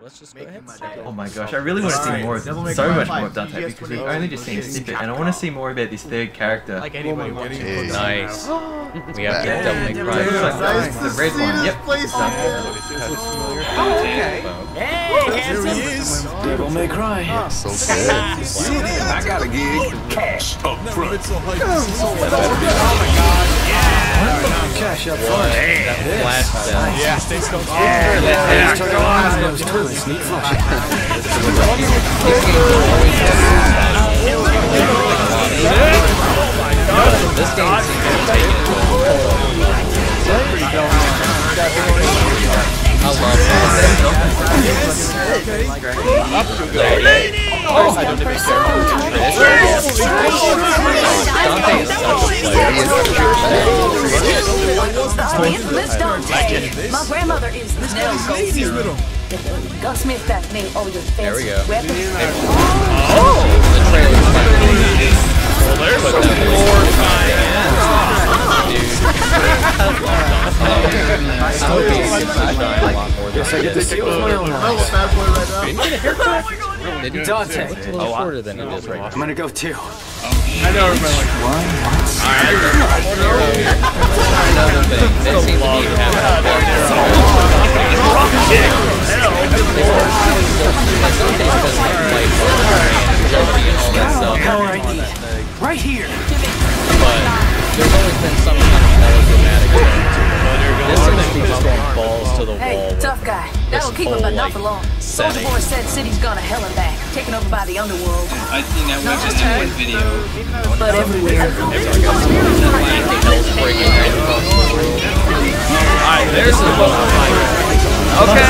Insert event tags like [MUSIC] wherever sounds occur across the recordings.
let's just go ahead and start. Oh my gosh, I really want to see more, Devil May so much more of Dante because we've only just seen a snippet, and I want to see more about this third character. Like anybody wants to Jeez. put down Nice. We [GASPS] have Yeah. Oh, Devil May Cry. May Looks like Cry. that's the red one. Yep. place Dante. Devil May Cry. So [LAUGHS] good. I got a gig. Cash up front. Cash up front. That flash spell. Yeah, stay so yeah, yeah, Turn on those toilets. Neat flush. This game seems to be taking it I love Dante is such a player. The infamous Dante. My grandmother is the Nell Goldstein. Gunsmith that made all your There we fancy go. weapons. The trailer's kind of oh. crazy. Well, there's a more I hope he gets a lot more than he I get to see it with my own a eyes. fat boy right now. Did? Oh Dante. It's a little shorter than it is right now. I'm gonna go too. I know, Another thing, All right, right here. but there's always been some kind of melodramatic thing to it. This seems to be just going balls to the wall. Hey, tough guy. That'll keep him, whole, but not like, for long. Soldier. Boy said city's gone to hell and back, taken over by the underworld. I think that was just in one video. But everywhere. Hell's breaking right across the world. Alright, there's the boat Okay,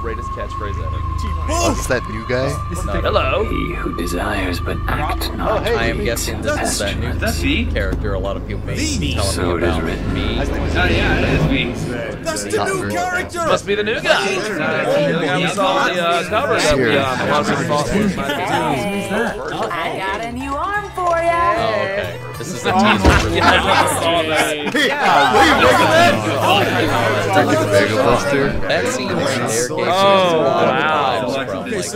greatest catchphrase ever. Oh, it's that new guy? Hello. He who desires but act not. I am guessing this is that new That's me. character a lot of people may be telling So me it is about. written. Me. Oh yeah, it is me. That's the new character. Must be the new guy. I saw the uh, cover that we uh, lots thought was I got a new arm This is the teaser for the I saw that. Freaking Mega Buster. That scene right there gave me a Oh, lot wow. of vibes